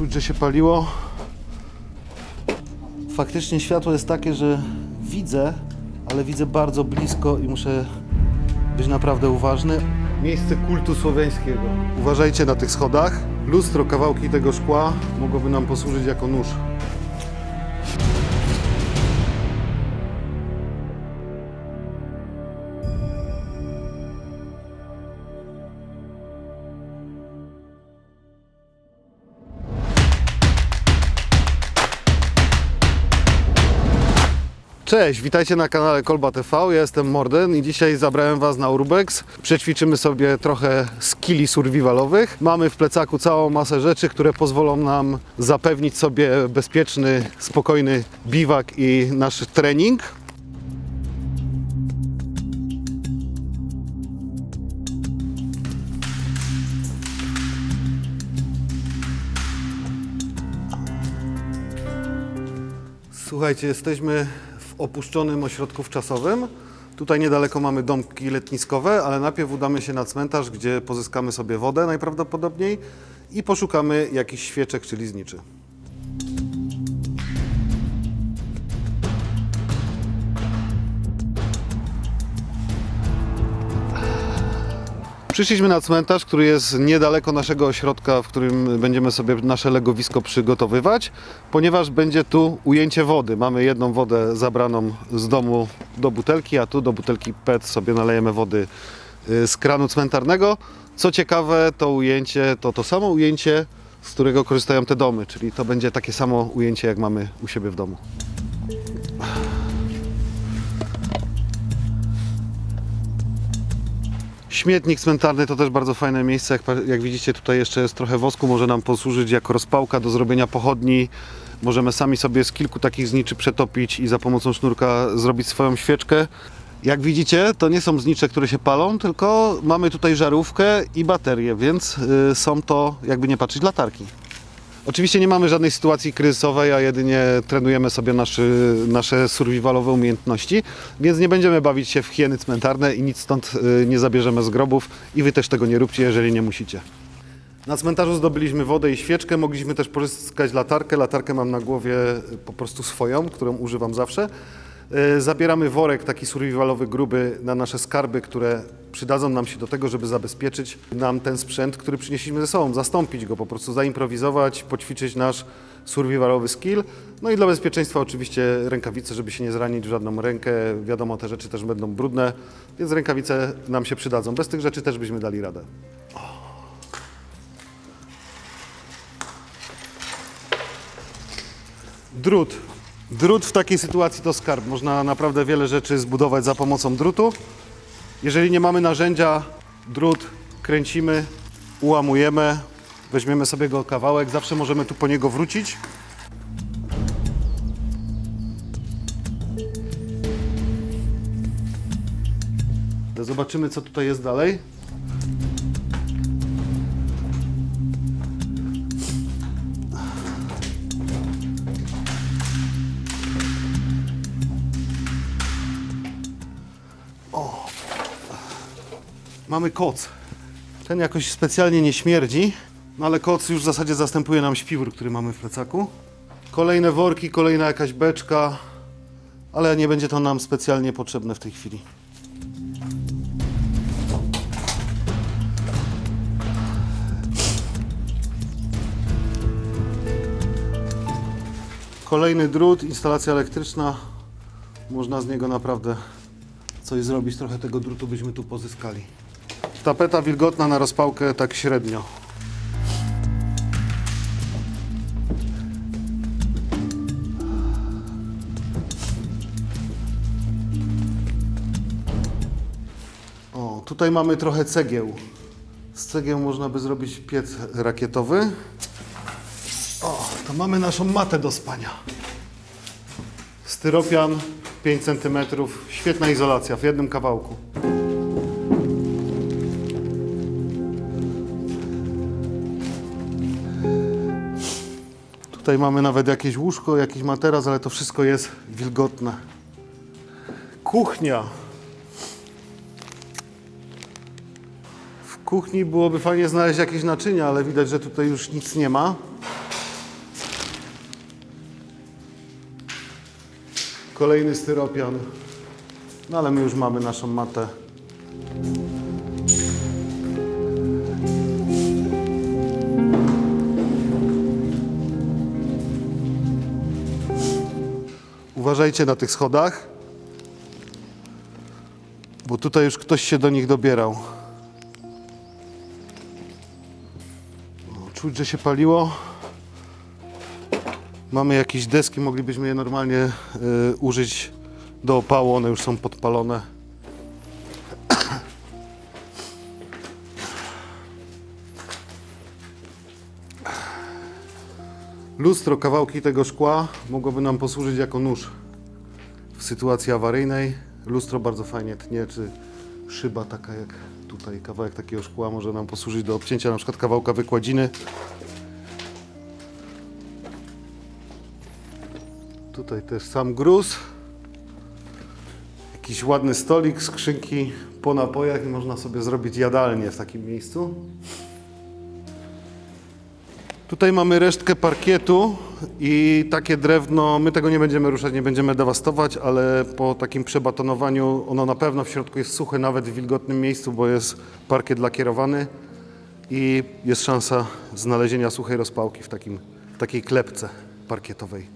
czuć, że się paliło. Faktycznie światło jest takie, że widzę, ale widzę bardzo blisko i muszę być naprawdę uważny. Miejsce kultu słowiańskiego. Uważajcie na tych schodach. Lustro, kawałki tego szkła mogłoby nam posłużyć jako nóż. Cześć, witajcie na kanale Kolba TV. Ja jestem Morden i dzisiaj zabrałem Was na Urbex. Przećwiczymy sobie trochę skilli survivalowych. Mamy w plecaku całą masę rzeczy, które pozwolą nam zapewnić sobie bezpieczny, spokojny biwak i nasz trening. Słuchajcie, jesteśmy opuszczonym ośrodku wczasowym. Tutaj niedaleko mamy domki letniskowe, ale najpierw udamy się na cmentarz, gdzie pozyskamy sobie wodę najprawdopodobniej i poszukamy jakichś świeczek czy lizniczy. Przyszliśmy na cmentarz, który jest niedaleko naszego ośrodka, w którym będziemy sobie nasze legowisko przygotowywać, ponieważ będzie tu ujęcie wody. Mamy jedną wodę zabraną z domu do butelki, a tu do butelki PET sobie nalejemy wody y, z kranu cmentarnego. Co ciekawe, to ujęcie to to samo ujęcie, z którego korzystają te domy, czyli to będzie takie samo ujęcie, jak mamy u siebie w domu. Śmietnik cmentarny to też bardzo fajne miejsce. Jak, jak widzicie, tutaj jeszcze jest trochę wosku, może nam posłużyć jako rozpałka do zrobienia pochodni. Możemy sami sobie z kilku takich zniczy przetopić i za pomocą sznurka zrobić swoją świeczkę. Jak widzicie, to nie są znicze, które się palą, tylko mamy tutaj żarówkę i baterię, więc y, są to, jakby nie patrzeć, latarki. Oczywiście nie mamy żadnej sytuacji kryzysowej, a jedynie trenujemy sobie naszy, nasze survivalowe umiejętności, więc nie będziemy bawić się w hieny cmentarne i nic stąd y, nie zabierzemy z grobów i wy też tego nie róbcie, jeżeli nie musicie. Na cmentarzu zdobyliśmy wodę i świeczkę, mogliśmy też pozyskać latarkę. Latarkę mam na głowie po prostu swoją, którą używam zawsze. Y, Zabieramy worek taki survivalowy, gruby na nasze skarby, które przydadzą nam się do tego, żeby zabezpieczyć nam ten sprzęt, który przynieśliśmy ze sobą, zastąpić go, po prostu zaimprowizować, poćwiczyć nasz survivalowy skill. No i dla bezpieczeństwa oczywiście rękawice, żeby się nie zranić w żadną rękę. Wiadomo, te rzeczy też będą brudne, więc rękawice nam się przydadzą. Bez tych rzeczy też byśmy dali radę. Drut. Drut w takiej sytuacji to skarb. Można naprawdę wiele rzeczy zbudować za pomocą drutu. Jeżeli nie mamy narzędzia, drut kręcimy, ułamujemy, weźmiemy sobie go kawałek, zawsze możemy tu po niego wrócić. Zobaczymy, co tutaj jest dalej. Mamy koc. Ten jakoś specjalnie nie śmierdzi, no ale koc już w zasadzie zastępuje nam śpiwór, który mamy w plecaku. Kolejne worki, kolejna jakaś beczka, ale nie będzie to nam specjalnie potrzebne w tej chwili. Kolejny drut, instalacja elektryczna. Można z niego naprawdę coś zrobić. Trochę tego drutu byśmy tu pozyskali. Tapeta wilgotna na rozpałkę tak średnio. O, tutaj mamy trochę cegieł. Z cegieł można by zrobić piec rakietowy. O, to mamy naszą matę do spania. Styropian 5 cm, świetna izolacja w jednym kawałku. Tutaj mamy nawet jakieś łóżko, jakiś materac, ale to wszystko jest wilgotne. Kuchnia. W kuchni byłoby fajnie znaleźć jakieś naczynia, ale widać, że tutaj już nic nie ma. Kolejny styropian. No ale my już mamy naszą matę. Uważajcie na tych schodach, bo tutaj już ktoś się do nich dobierał. O, Czuć, że się paliło. Mamy jakieś deski, moglibyśmy je normalnie y, użyć do opału, one już są podpalone. Lustro, kawałki tego szkła mogłoby nam posłużyć jako nóż w sytuacji awaryjnej. Lustro bardzo fajnie tnie, czy szyba taka jak tutaj, kawałek takiego szkła może nam posłużyć do obcięcia na przykład kawałka wykładziny. Tutaj też sam gruz. Jakiś ładny stolik, skrzynki po napojach i można sobie zrobić jadalnię w takim miejscu. Tutaj mamy resztkę parkietu i takie drewno, my tego nie będziemy ruszać, nie będziemy dewastować, ale po takim przebatonowaniu ono na pewno w środku jest suche, nawet w wilgotnym miejscu, bo jest parkiet lakierowany i jest szansa znalezienia suchej rozpałki w, takim, w takiej klepce parkietowej.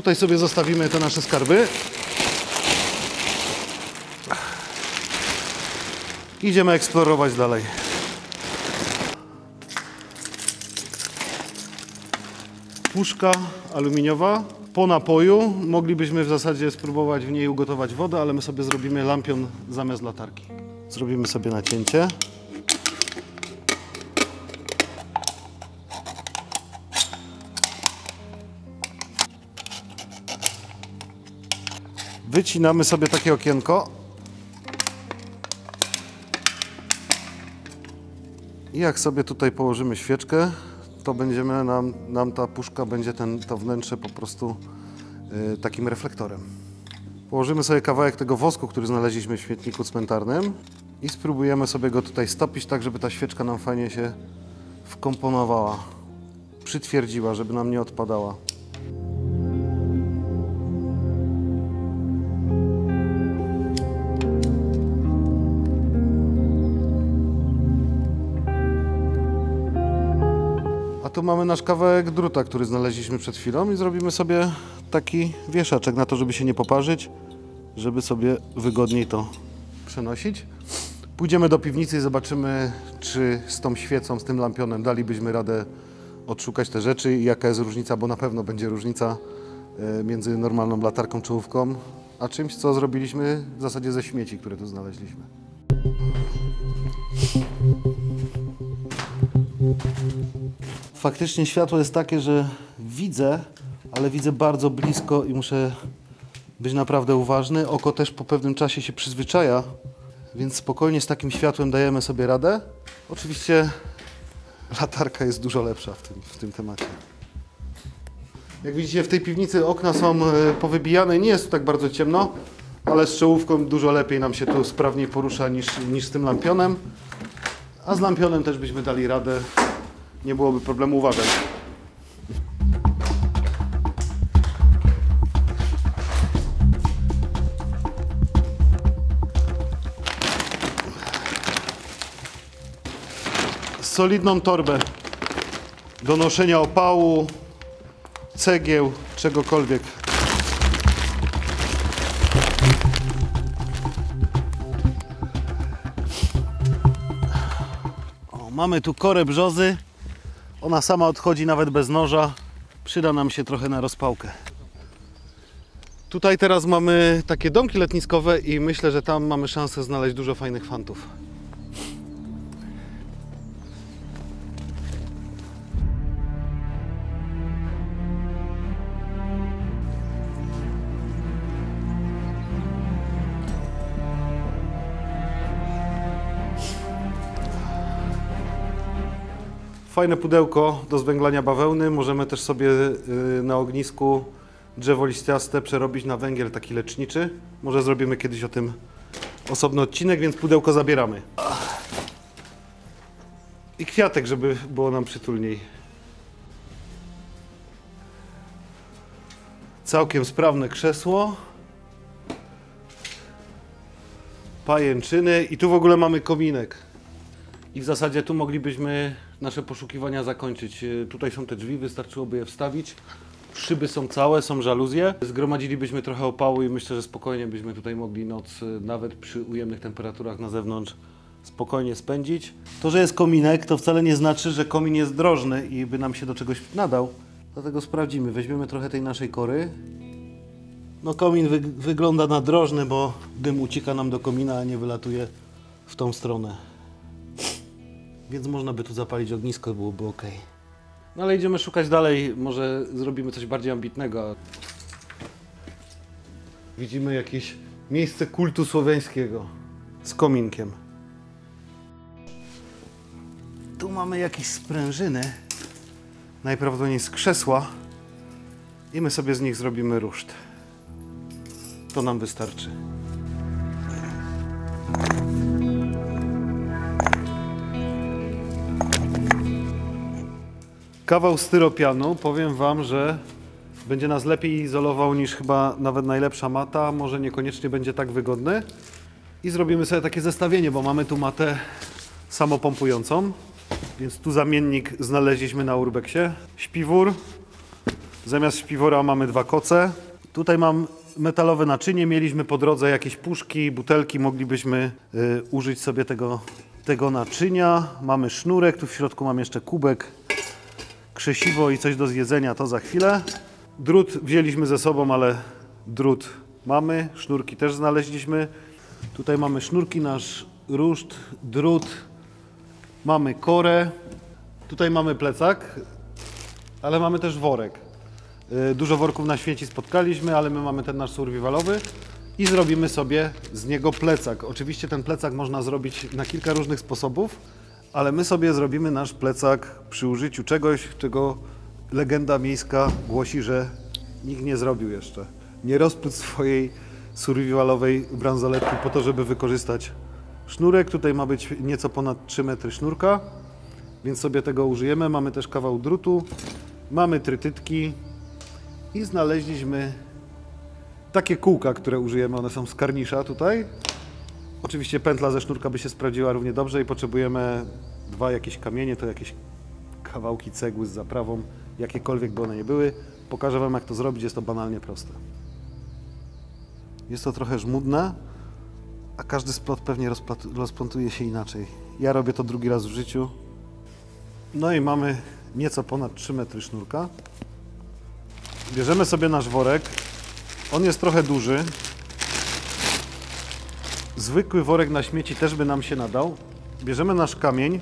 Tutaj sobie zostawimy te nasze skarby. Idziemy eksplorować dalej. Puszka aluminiowa. Po napoju moglibyśmy w zasadzie spróbować w niej ugotować wodę, ale my sobie zrobimy lampion zamiast latarki. Zrobimy sobie nacięcie. Wycinamy sobie takie okienko. I jak sobie tutaj położymy świeczkę, to będziemy nam, nam ta puszka będzie ten, to wnętrze po prostu y, takim reflektorem. Położymy sobie kawałek tego wosku, który znaleźliśmy w śmietniku cmentarnym i spróbujemy sobie go tutaj stopić tak, żeby ta świeczka nam fajnie się wkomponowała, przytwierdziła, żeby nam nie odpadała. Tu mamy nasz kawałek druta, który znaleźliśmy przed chwilą i zrobimy sobie taki wieszaczek na to, żeby się nie poparzyć, żeby sobie wygodniej to przenosić. Pójdziemy do piwnicy i zobaczymy, czy z tą świecą, z tym lampionem dalibyśmy radę odszukać te rzeczy i jaka jest różnica, bo na pewno będzie różnica e, między normalną latarką czołówką, a czymś, co zrobiliśmy w zasadzie ze śmieci, które tu znaleźliśmy. Faktycznie światło jest takie, że widzę, ale widzę bardzo blisko i muszę być naprawdę uważny. Oko też po pewnym czasie się przyzwyczaja, więc spokojnie z takim światłem dajemy sobie radę. Oczywiście latarka jest dużo lepsza w tym, w tym temacie. Jak widzicie w tej piwnicy okna są e, powybijane, nie jest tu tak bardzo ciemno, ale z czołówką dużo lepiej nam się tu sprawniej porusza niż, niż z tym lampionem. A z lampionem też byśmy dali radę, nie byłoby problemu, uważaj. Solidną torbę do noszenia opału, cegieł, czegokolwiek. O, mamy tu korę brzozy. Ona sama odchodzi nawet bez noża. Przyda nam się trochę na rozpałkę. Tutaj teraz mamy takie domki letniskowe i myślę, że tam mamy szansę znaleźć dużo fajnych fantów. Fajne pudełko do zwęglania bawełny. Możemy też sobie y, na ognisku drzewo liściaste przerobić na węgiel taki leczniczy. Może zrobimy kiedyś o tym osobny odcinek, więc pudełko zabieramy. I kwiatek, żeby było nam przytulniej. Całkiem sprawne krzesło. Pajęczyny i tu w ogóle mamy kominek. I w zasadzie tu moglibyśmy nasze poszukiwania zakończyć. E, Tutaj są te drzwi, wystarczyłoby je wstawić. Szyby są całe, są żaluzje. Zgromadzilibyśmy trochę opału i myślę, że spokojnie byśmy tutaj mogli noc, e, nawet przy ujemnych temperaturach na zewnątrz, spokojnie spędzić. To, że jest kominek, to wcale nie znaczy, że komin jest drożny i by nam się do czegoś nadał. Dlatego sprawdzimy. Weźmiemy trochę tej naszej kory. No komin wy wygląda na drożny, bo dym ucieka nam do komina, a nie wylatuje w tą stronę. Więc można by tu zapalić ognisko, byłoby ok. No ale idziemy szukać dalej, może zrobimy coś bardziej ambitnego. Widzimy jakieś miejsce kultu słowiańskiego z kominkiem. Tu mamy jakieś sprężyny, najprawdopodobniej z krzesła i my sobie z nich zrobimy ruszt. To nam wystarczy. Kawał styropianu, powiem Wam, że będzie nas lepiej izolował niż chyba nawet najlepsza mata, może niekoniecznie będzie tak wygodny. I zrobimy sobie takie zestawienie, bo mamy tu matę samopompującą, więc tu zamiennik znaleźliśmy na urbeksie. Śpiwór, zamiast śpiwora mamy dwa koce. Tutaj mam metalowe naczynie, mieliśmy po drodze jakieś puszki, butelki, moglibyśmy y, użyć sobie tego, tego naczynia. Mamy sznurek, tu w środku mam jeszcze kubek krzesiwo i coś do zjedzenia, to za chwilę. Drut wzięliśmy ze sobą, ale drut mamy, sznurki też znaleźliśmy. Tutaj mamy sznurki, nasz ruszt, drut, mamy korę. Tutaj mamy plecak, ale mamy też worek. Y, Dużo worków na świecie spotkaliśmy, ale my mamy ten nasz survivalowy i zrobimy sobie z niego plecak. Oczywiście ten plecak można zrobić na kilka różnych sposobów, ale my sobie zrobimy nasz plecak przy użyciu czegoś, czego legenda miejska głosi, że nikt nie zrobił jeszcze. Nie rozpód swojej survivalowej bransoletki po to, żeby wykorzystać sznurek. Tutaj ma być nieco ponad 3 metry sznurka, więc sobie tego użyjemy. Mamy też kawał drutu, mamy trytytki i znaleźliśmy takie kółka, które użyjemy. One są z karnisza tutaj. Oczywiście pętla ze sznurka by się sprawdziła równie dobrze i potrzebujemy dwa jakieś kamienie, to jakieś kawałki cegły z zaprawą, jakiekolwiek by one nie były. Pokażę Wam jak to zrobić, jest to banalnie proste. Jest to trochę żmudne, a każdy splot pewnie rozplątuje się inaczej. Ja robię to drugi raz w życiu. No i mamy nieco ponad 3 metry sznurka. Bierzemy sobie nasz worek. On jest trochę duży, Zwykły worek na śmieci też by nam się nadał. Bierzemy nasz kamień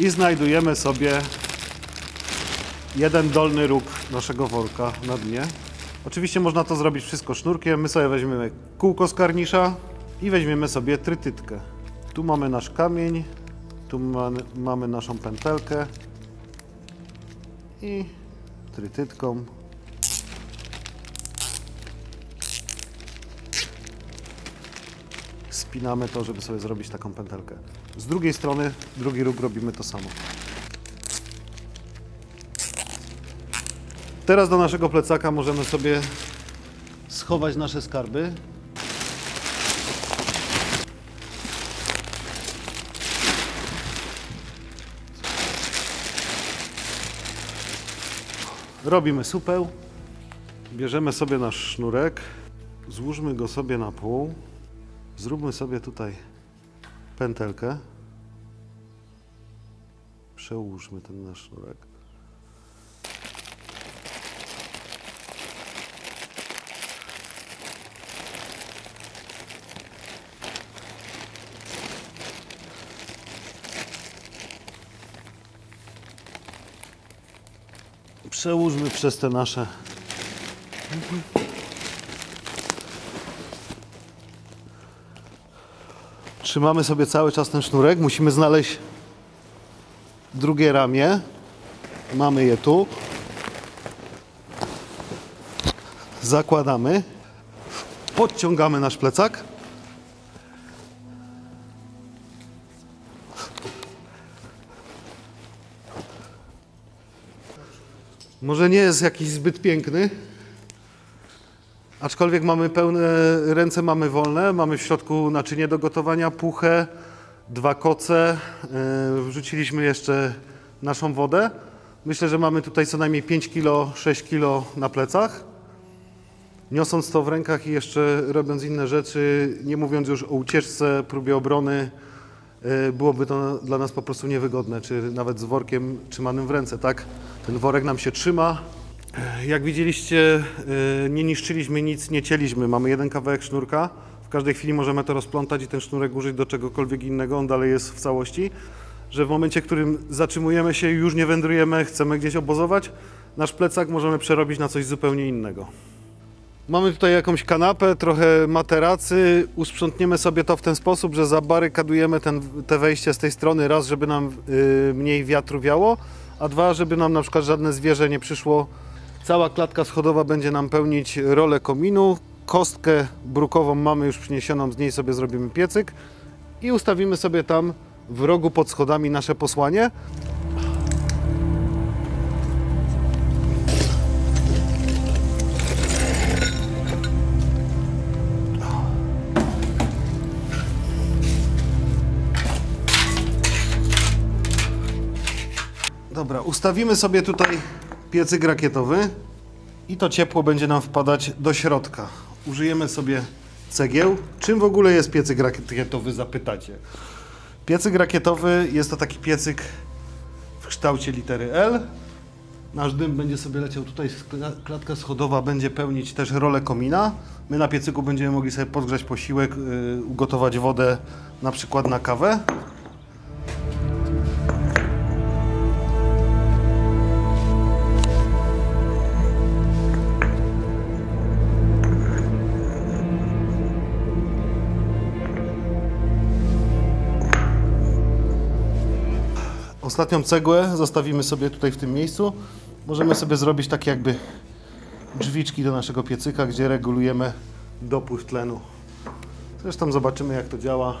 i znajdujemy sobie jeden dolny róg naszego worka na dnie. Oczywiście można to zrobić wszystko sznurkiem. My sobie weźmiemy kółko z karnisza i weźmiemy sobie trytytkę. Tu mamy nasz kamień, tu mamy, mamy naszą pętelkę i trytytką spinamy to, żeby sobie zrobić taką pętelkę. Z drugiej strony, drugi róg robimy to samo. Teraz do naszego plecaka możemy sobie schować nasze skarby. Robimy supeł. Bierzemy sobie nasz sznurek, złóżmy go sobie na pół. Zróbmy sobie tutaj pętelkę. Przełóżmy ten nasz sznurek. Przełóżmy przez te nasze Trzymamy sobie cały czas ten sznurek. Musimy znaleźć drugie ramię. Mamy je tu. Zakładamy. Podciągamy nasz plecak. Może nie jest jakiś zbyt piękny, aczkolwiek mamy pełne, ręce mamy wolne, mamy w środku naczynie do gotowania, puchę, dwa koce, yy, wrzuciliśmy jeszcze naszą wodę. Myślę, że mamy tutaj co najmniej 5 kg, 6 kg na plecach. Niosąc to w rękach i jeszcze robiąc inne rzeczy, nie mówiąc już o ucieczce, próbie obrony, y, byłoby to dla nas po prostu niewygodne, czy nawet z workiem trzymanym w ręce, tak? Ten worek nam się trzyma. Jak widzieliście, y, nie niszczyliśmy nic, nie cieliśmy. Mamy jeden kawałek sznurka. W każdej chwili możemy to rozplątać i ten sznurek użyć do czegokolwiek innego. On dalej jest w całości. Że w momencie, w którym zatrzymujemy się, już nie wędrujemy, chcemy gdzieś obozować, nasz plecak możemy przerobić na coś zupełnie innego. Mamy tutaj jakąś kanapę, trochę materacy. Usprzątniemy sobie to w ten sposób, że zabarykadujemy ten, te wejście z tej strony. Raz, żeby nam y, mniej wiatru wiało, a dwa, żeby nam na przykład żadne zwierzę nie przyszło. Cała klatka schodowa będzie nam pełnić rolę kominu. Kostkę brukową mamy już przyniesioną, z niej sobie zrobimy piecyk i ustawimy sobie tam w rogu pod schodami nasze posłanie. Dobra, ustawimy sobie tutaj piecyk rakietowy i to ciepło będzie nam wpadać do środka. Użyjemy sobie cegieł. Czym w ogóle jest piecyk rakietowy, zapytacie? Piecyk rakietowy jest to taki piecyk w kształcie litery L. Nasz dym będzie sobie leciał tutaj, klatka schodowa będzie pełnić też rolę komina. My na piecyku będziemy mogli sobie podgrzać posiłek, yy, ugotować wodę na przykład na kawę. Ostatnią cegłę zostawimy sobie tutaj w tym miejscu. Możemy sobie zrobić takie jakby drzwiczki do naszego piecyka, gdzie regulujemy dopływ tlenu. Zresztą zobaczymy jak to działa,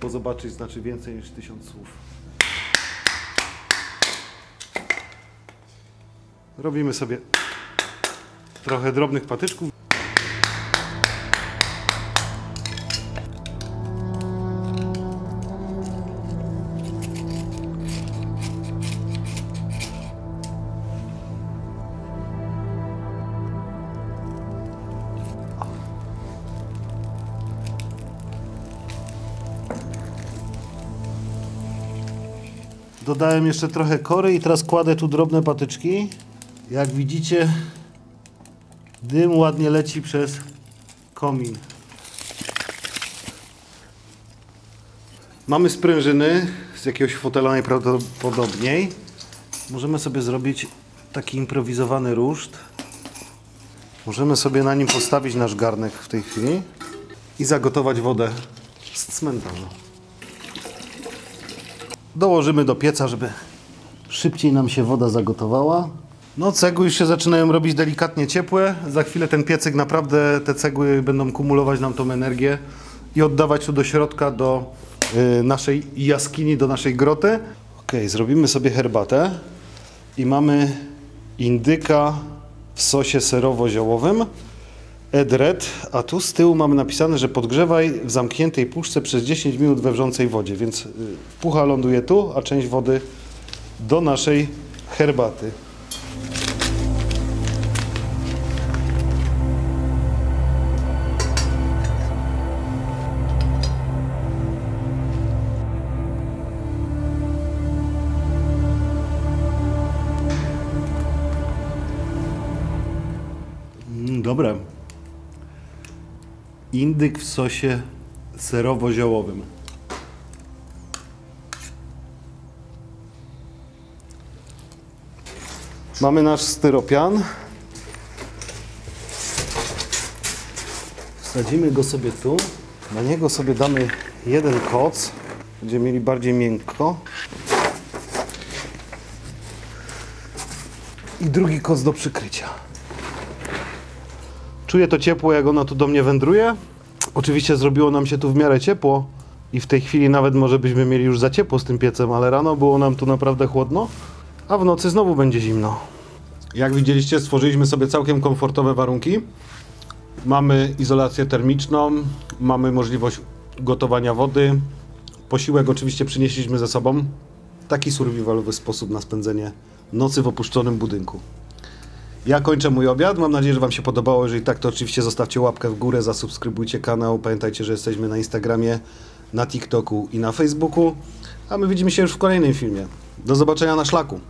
bo zobaczyć znaczy więcej niż tysiąc słów. Robimy sobie trochę drobnych patyczków. Dodałem jeszcze trochę kory i teraz kładę tu drobne patyczki. Jak widzicie, dym ładnie leci przez komin. Mamy sprężyny z jakiegoś fotela najprawdopodobniej. Możemy sobie zrobić taki improwizowany ruszt. Możemy sobie na nim postawić nasz garnek w tej chwili i zagotować wodę z cmentarza. Dołożymy do pieca, żeby szybciej nam się woda zagotowała. No cegły już się zaczynają robić delikatnie ciepłe. Za chwilę ten piecyk naprawdę, te cegły będą kumulować nam tą energię i oddawać tu do środka, do y, naszej jaskini, do naszej groty. Ok, zrobimy sobie herbatę i mamy indyka w sosie serowo-ziołowym. Edred, a tu z tyłu mamy napisane, że podgrzewaj w zamkniętej puszce przez 10 minut we wrzącej wodzie, więc y, pucha ląduje tu, a część wody do naszej herbaty. Indyk w sosie serowo-ziołowym. Mamy nasz styropian. Wsadzimy go sobie tu. Na niego sobie damy jeden koc. Będziemy mieli bardziej miękko. I drugi koc do przykrycia. Czuję to ciepło, jak ono tu do mnie wędruje. Oczywiście zrobiło nam się tu w miarę ciepło i w tej chwili nawet może byśmy mieli już za ciepło z tym piecem, ale rano było nam tu naprawdę chłodno, a w nocy znowu będzie zimno. Jak widzieliście, stworzyliśmy sobie całkiem komfortowe warunki. Mamy izolację termiczną, mamy możliwość gotowania wody. Posiłek oczywiście przynieśliśmy ze sobą. Taki survivalowy sposób na spędzenie nocy w opuszczonym budynku. Ja kończę mój obiad. Mam nadzieję, że Wam się podobało. Jeżeli tak, to oczywiście zostawcie łapkę w górę, zasubskrybujcie kanał. Pamiętajcie, że jesteśmy na Instagramie, na TikToku i na Facebooku. A my widzimy się już w kolejnym filmie. Do zobaczenia na szlaku.